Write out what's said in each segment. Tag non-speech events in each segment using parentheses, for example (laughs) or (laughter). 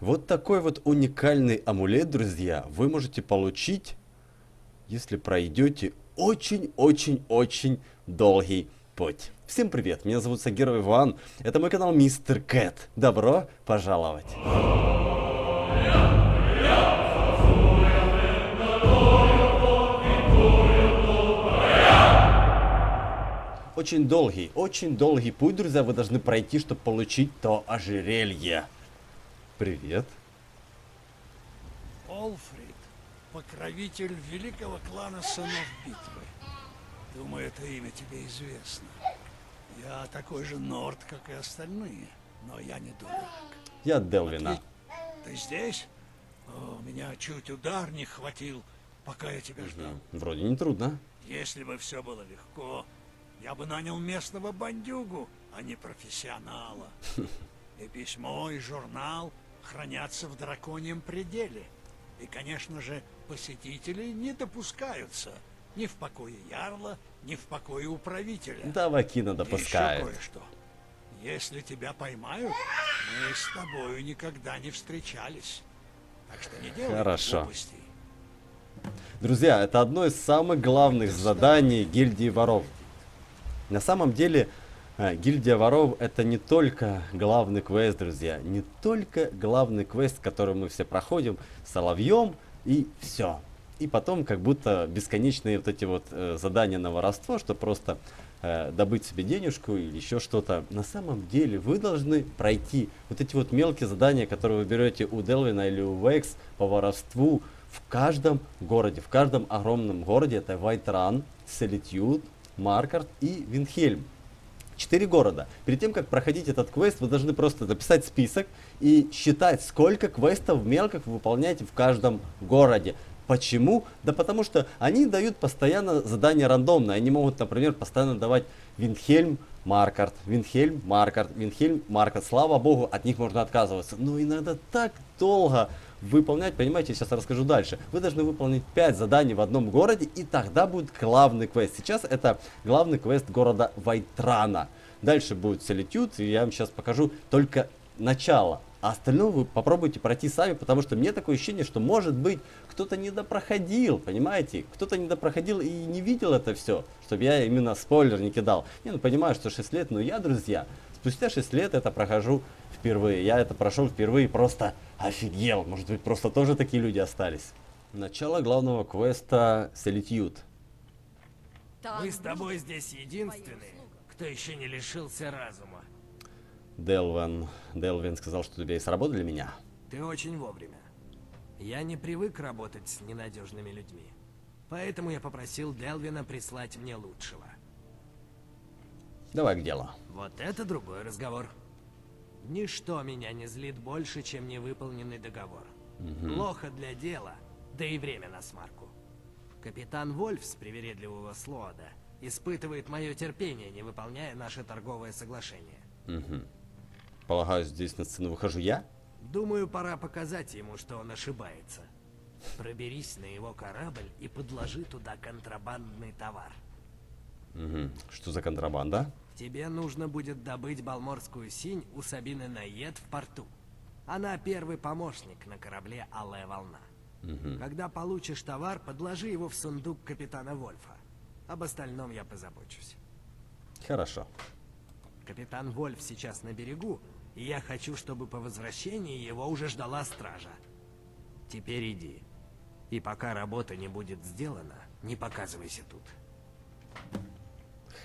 Вот такой вот уникальный амулет, друзья, вы можете получить, если пройдете очень-очень-очень долгий путь. Всем привет, меня зовут Сагиров Иван, это мой канал Мистер Кэт. Добро пожаловать! Очень долгий, очень долгий путь, друзья, вы должны пройти, чтобы получить то ожерелье. Привет. Олфрид, покровитель великого клана сынов битвы. Думаю, это имя тебе известно. Я такой же Норд, как и остальные, но я не дурак. Я Делвина. Ты, ты здесь? О, меня чуть удар не хватил, пока я тебя ждал. Вроде не трудно. Если бы все было легко, я бы нанял местного бандюгу, а не профессионала. (laughs) И письмо, и журнал хранятся в драконьем пределе. И, конечно же, посетители не допускаются ни в покое ярла, ни в покое управителя. Да, Вакина И допускает. еще кое-что. Если тебя поймают, мы с тобою никогда не встречались. Так что не делай Хорошо. глупостей. Друзья, это одно из самых главных заданий гильдии воров. На самом деле, гильдия воров это не только главный квест, друзья. Не только главный квест, который мы все проходим соловьем и все. И потом как будто бесконечные вот эти вот э, задания на воровство, что просто э, добыть себе денежку или еще что-то. На самом деле вы должны пройти вот эти вот мелкие задания, которые вы берете у Делвина или у Векс по воровству в каждом городе, в каждом огромном городе. Это Вайтран, Солитюд, Маркарт и Винхельм. Четыре города. Перед тем, как проходить этот квест, вы должны просто записать список и считать, сколько квестов мелких вы выполняете в каждом городе. Почему? Да потому что они дают постоянно задания рандомные. Они могут, например, постоянно давать Винхельм, Маркарт, Винхельм, Маркарт, Винхельм, Маркарт. Слава богу, от них можно отказываться. Но иногда так долго выполнять, понимаете, сейчас расскажу дальше. Вы должны выполнить 5 заданий в одном городе, и тогда будет главный квест. Сейчас это главный квест города Вайтрана. Дальше будет Солитюд, и я вам сейчас покажу только начало. А остальное вы попробуйте пройти сами, потому что мне такое ощущение, что может быть кто-то недопроходил, понимаете? Кто-то недопроходил и не видел это все, чтобы я именно спойлер не кидал. Не, ну понимаю, что 6 лет, но я, друзья, спустя 6 лет это прохожу впервые. Я это прошел впервые, просто офигел. Может быть, просто тоже такие люди остались. Начало главного квеста Солитюд. Мы с тобой здесь единственные, кто еще не лишился разума. Делвин, Делвин сказал, что у тебя есть работа для меня. Ты очень вовремя. Я не привык работать с ненадежными людьми. Поэтому я попросил Делвина прислать мне лучшего. Давай к делу. Вот это другой разговор. Ничто меня не злит больше, чем невыполненный договор. Плохо для дела, да и время на смарку. Капитан Вольф с привередливого Слоада испытывает мое терпение, не выполняя наше торговое соглашение. Полагаю, здесь на сцену выхожу я? Думаю, пора показать ему, что он ошибается. Проберись на его корабль и подложи туда контрабандный товар. Мгм. Что за контрабанда? Тебе нужно будет добыть балморскую синь у Сабины Найет в порту. Она первый помощник на корабле Алая Волна. Когда получишь товар, подложи его в сундук капитана Вольфа. Об остальном я позабочусь. Хорошо. Капитан Вольф сейчас на берегу, и я хочу, чтобы по возвращении его уже ждала стража. Теперь иди. И пока работа не будет сделана, не показывайся тут.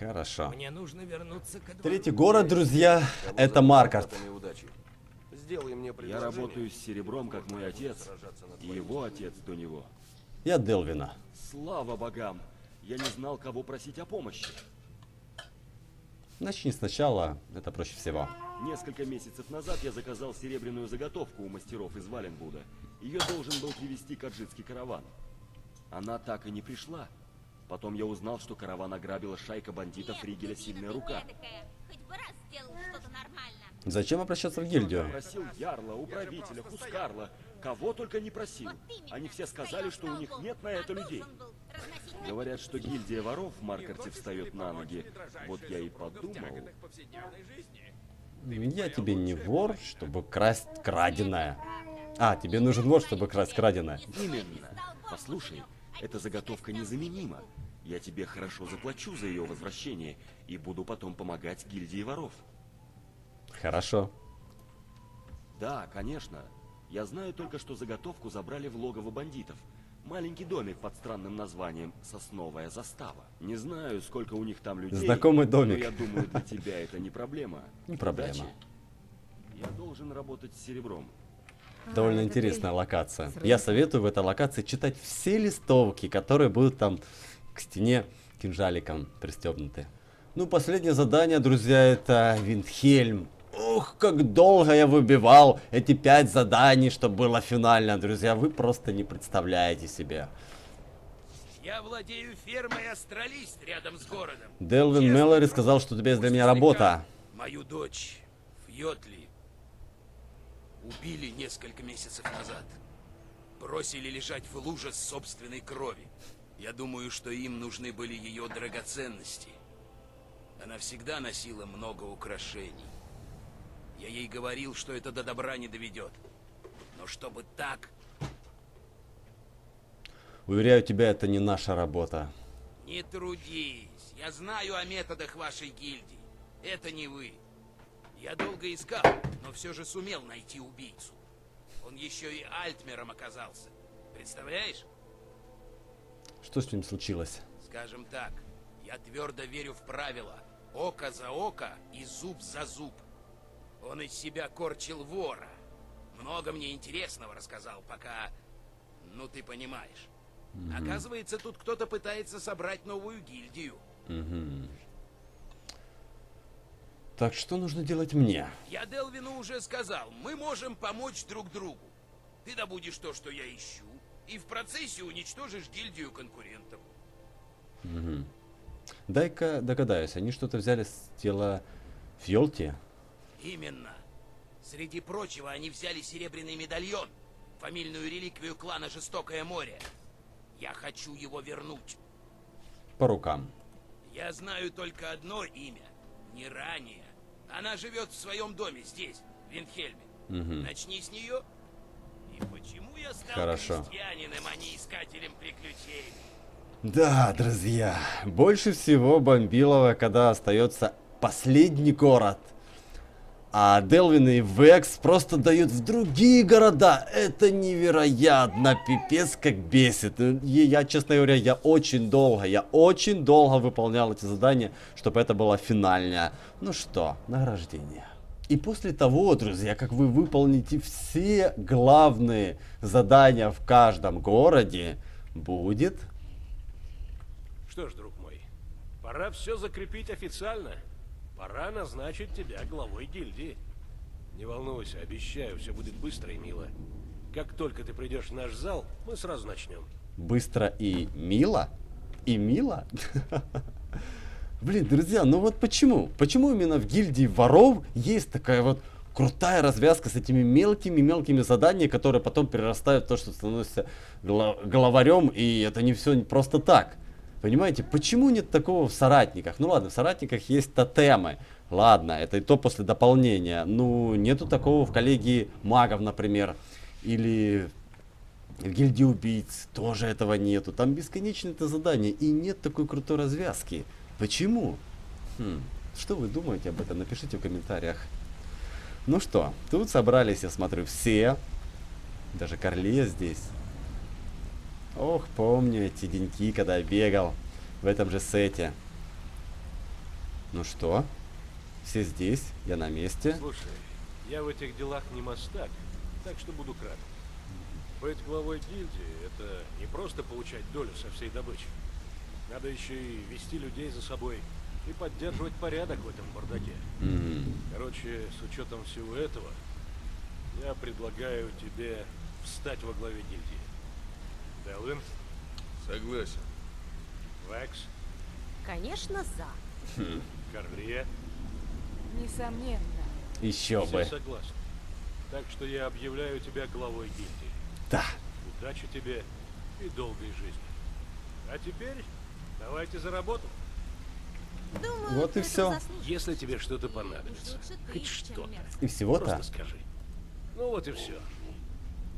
Хорошо. Мне нужно вернуться к. Третий город, друзья, это Маркарт. Сделай мне Я работаю с серебром, как мой отец, и его отец до него. Я Делвина. Слава богам! Я не знал, кого просить о помощи. Начни сначала, это проще всего. Несколько месяцев назад я заказал серебряную заготовку у мастеров из Валенбуда. Ее должен был привезти каджитский караван. Она так и не пришла. Потом я узнал, что караван ограбила шайка бандитов Ригеля «Сильная рука». Зачем обращаться в гильдию? Просил Ярла, управителя, Хускарла, кого только не просил. Они все сказали, что у них нет на это людей. Говорят, что гильдия воров в Маркарте встает на ноги. Вот я и подумал. Я тебе не вор, чтобы красть краденое. А, тебе нужен вор, чтобы красть краденое. Именно. Послушай, эта заготовка незаменима. Я тебе хорошо заплачу за ее возвращение и буду потом помогать гильдии воров. Хорошо. Да, конечно. Я знаю только, что заготовку забрали в логово бандитов. Маленький домик под странным названием «Сосновая застава». Не знаю, сколько у них там людей. Знакомый домик. Но я думаю, для тебя это не проблема. (laughs) Не проблема. Удачи. Я должен работать с серебром. Довольно это интересная ты локация. Я советую в этой локации читать все листовки, которые будут там к стене кинжаликом пристегнуты. Ну, последнее задание, друзья, это Виндхельм. Ух, как долго я выбивал эти пять заданий, чтобы было финально, друзья. Вы просто не представляете себе. Я владею фермой Астралист рядом с городом. Делвин Честно, Меллори сказал, что у тебя есть для меня работа. Мою дочь Фьотли убили несколько месяцев назад. Бросили лежать в луже собственной крови. Я думаю, что им нужны были ее драгоценности. Она всегда носила много украшений. Я ей говорил, что это до добра не доведет. Но чтобы так, Уверяю тебя, это не наша работа. не трудись. Я знаю о методах вашей гильдии. Это не вы. Я долго искал, но все же сумел найти убийцу. Он еще и Альтмером оказался. Представляешь? Что с ним случилось? Скажем так, я твердо верю в правила. Око за око и зуб за зуб. Он из себя корчил вора. Много мне интересного рассказал, пока... Ну, ты понимаешь. Оказывается, тут кто-то пытается собрать новую гильдию. Мгм. Так что нужно делать мне? Я Делвину уже сказал, мы можем помочь друг другу. Ты добудешь то, что я ищу, и в процессе уничтожишь гильдию конкурентов. Дай-ка догадаюсь, они что-то взяли с тела Фьолти? Именно. Среди прочего, они взяли серебряный медальон, фамильную реликвию клана Жестокое море. Я хочу его вернуть. По рукам. Я знаю только одно имя. Не ранее. Она живет в своем доме здесь, в Винхельме. Мгм. Начни с нее. Почему я стал Хорошо. крестьянином, а не искателем приключений? Да, друзья, больше всего бомбилово, когда остается последний город. А Делвин и Векс просто дают в другие города. Это невероятно, пипец как бесит. И я, честно говоря, я очень долго, я очень долго выполнял эти задания, чтобы это было финальное. Ну что, награждение. И после того, друзья, как вы выполните все главные задания в каждом городе, будет Что ж, друг мой, пора все закрепить официально. Пора назначить тебя главой гильдии. Не волнуйся, обещаю, все будет быстро и мило. Как только ты придешь в наш зал, мы сразу начнем. быстро и мило. И мило? (laughs) Блин, друзья, ну вот почему? Почему именно в гильдии воров есть такая вот крутая развязка с этими мелкими-мелкими заданиями, которые потом перерастают в то, что становишься гло- главарем, и это не все просто так. Понимаете, почему нет такого в соратниках? Ну ладно, в соратниках есть тотемы. Ладно, это и то после дополнения. Ну, нету такого в коллегии магов, например. Или в гильдии убийц тоже этого нету. Там бесконечное это задание. И нет такой крутой развязки. Почему? Хм, Что вы думаете об этом? Напишите в комментариях. Ну что, тут собрались, я смотрю, все. Даже Корлея здесь. Ох, помню эти деньки, когда я бегал в этом же сете. Ну что? Все здесь, я на месте. Слушай, я в этих делах не мастак, так что буду краток. Быть главой гильдии — это не просто получать долю со всей добычи. Надо еще и вести людей за собой и поддерживать порядок в этом бардаке. М, Короче, с учетом всего этого, я предлагаю тебе встать во главе гильдии. Делвин, Согласен. Вакс, Конечно, за. Карлия, Несомненно. Еще все бы. согласны. Так что я объявляю тебя главой гильдии. Да. Удачи тебе и долгой жизни. А теперь давайте за работу. Думаю, Вот и заслуживаешь. Если тебе что-то понадобится, хоть что-то. И всего-то? просто скажи. Ну вот и все.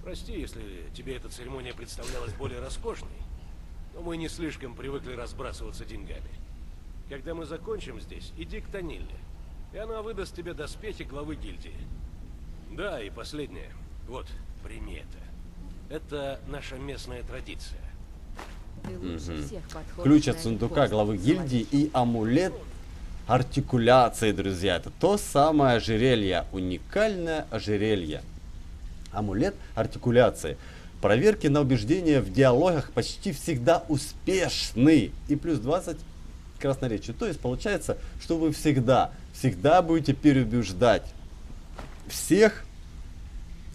Прости, если тебе эта церемония представлялась более роскошной, но мы не слишком привыкли разбрасываться деньгами. Когда мы закончим здесь, иди к Танилле, и она выдаст тебе доспехи главы гильдии. Да, и последнее. Вот, прими это. Это наша местная традиция. Подходишь Ключ от сундука главы гильдии и амулет артикуляции, друзья. Это то самое ожерелье, уникальное ожерелье. Амулет артикуляции. Проверки на убеждение в диалогах почти всегда успешны. И плюс 20 к красноречию. То есть получается, что вы всегда, всегда будете переубеждать всех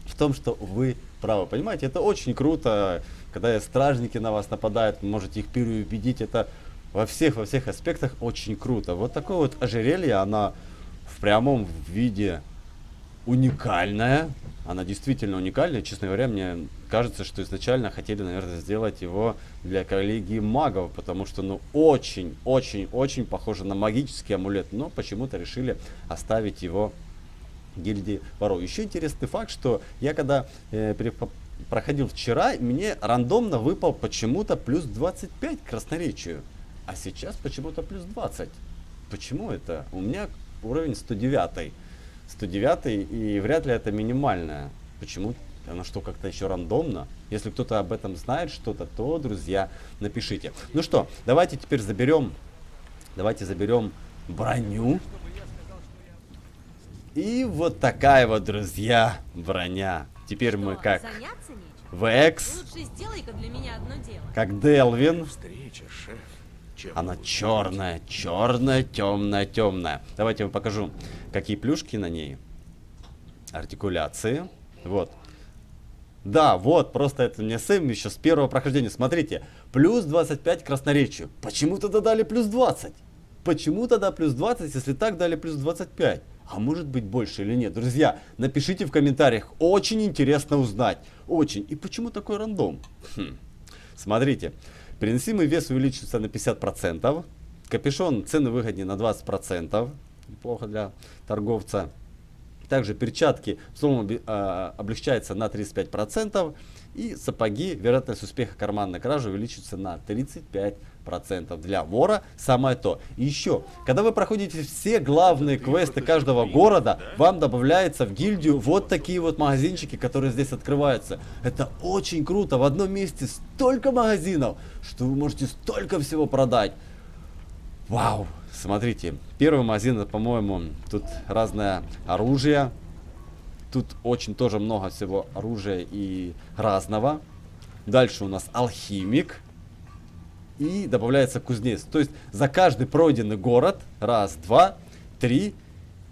в том, что вы правы. Понимаете, это очень круто, когда стражники на вас нападают, можете их переубедить. Это во всех, во всех аспектах очень круто. Вот такое вот ожерелье, она в прямом виде уникальная. Она действительно уникальная. Честно говоря, мне кажется, что изначально хотели, наверное, сделать его для коллегии магов, потому что, ну, очень, очень, очень похоже на магический амулет, но почему-то решили оставить его гильдии воров. Еще интересный факт, что я когда э, проходил вчера, мне рандомно выпал почему-то плюс 25 к красноречию, а сейчас почему-то плюс 20. Почему это? У меня уровень 109. 109 и вряд ли это минимальное. Почему? Оно что, как-то еще рандомно? Если кто-то об этом знает что-то, то, друзья, напишите. Ну что, давайте теперь заберем, давайте заберем броню. И вот такая вот, друзья, броня. Теперь мы Что, как заняться нечем? Векс, Лучше сделай-ка для меня одно дело. как Делвин. Встреча, шеф. Чем Она черная, черная, темная, темная. Давайте я вам покажу, какие плюшки на ней. Артикуляции. Вот. Да, вот, просто это мне Сэм еще с первого прохождения. Смотрите, плюс 25 красноречию. Почему тогда дали плюс 20? Почему тогда плюс 20, если так дали плюс 25? А может быть больше или нет? Друзья, напишите в комментариях. Очень интересно узнать. Очень. И почему такой рандом? Хм. Смотрите, переносимый вес увеличивается на 50%. Капюшон цены выгоднее на 20%. Неплохо для торговца. Также перчатки взлом оби- а, облегчается на 35%. И сапоги, вероятность успеха карманной кражи увеличивается на 35%. Для вора самое то. И еще, когда вы проходите все главные квесты каждого города, вам добавляется в гильдию вот такие вот магазинчики, которые здесь открываются. Это очень круто. В одном месте столько магазинов, что вы можете столько всего продать. Вау! Смотрите, первый магазин, по-моему, тут разное оружие. Тут очень тоже много всего оружия и разного. Дальше у нас алхимик. И добавляется кузнец. То есть за каждый пройденный город, раз, два, три,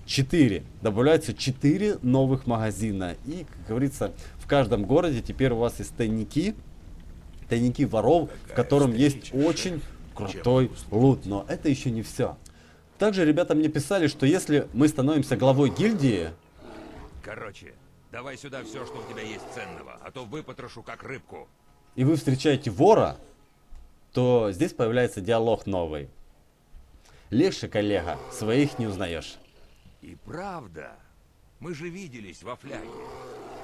четыре. Добавляются четыре новых магазина. И, как говорится, в каждом городе теперь у вас есть тайники. Тайники воров, в котором есть очень крутой лут. Но это еще не все. Также ребята мне писали, что если мы становимся главой гильдии, Короче, давай сюда все, что у тебя есть ценного, а то выпотрошу как рыбку. и вы встречаете вора, то здесь появляется диалог новый. Легче, коллега, своих не узнаешь. И правда, мы же виделись во фляге.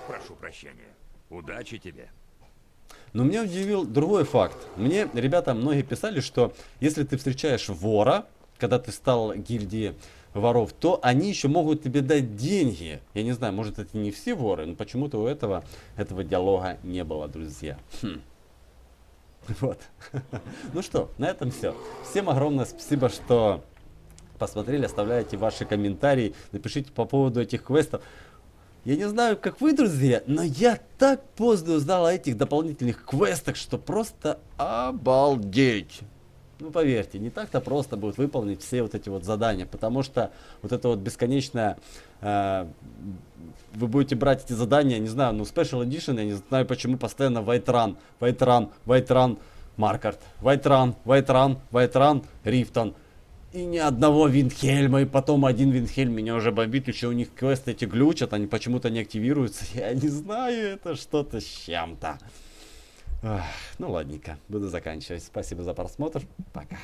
Прошу прощения. Удачи тебе. Но меня удивил другой факт. Мне ребята многие писали, что если ты встречаешь вора, когда ты стал гильдии воров, то они еще могут тебе дать деньги. Я не знаю, может это не все воры, но почему-то у этого, этого диалога не было, друзья. Хм. (laughs) Вот. (laughs) Ну что, на этом все. Всем огромное спасибо, что посмотрели, оставляйте ваши комментарии, напишите по поводу этих квестов. Я не знаю, как вы, друзья, но я так поздно узнал о этих дополнительных квестах, что просто обалдеть. Ну, поверьте, не так-то просто будет выполнить все вот эти вот задания, потому что вот это вот бесконечное... э, вы будете брать эти задания, не знаю, ну, Special Edition, я не знаю почему, постоянно White Run, White Run, White Run, Маркарт, White Run, White Run, White Run, Рифтон. И ни одного Виндхельма, и потом один Виндхельм меня уже бомбит, еще у них квесты эти глючат, они почему-то не активируются. (laughs) Я не знаю, это что-то с чем-то. Ну ладненько, буду заканчивать. Спасибо за просмотр. Пока.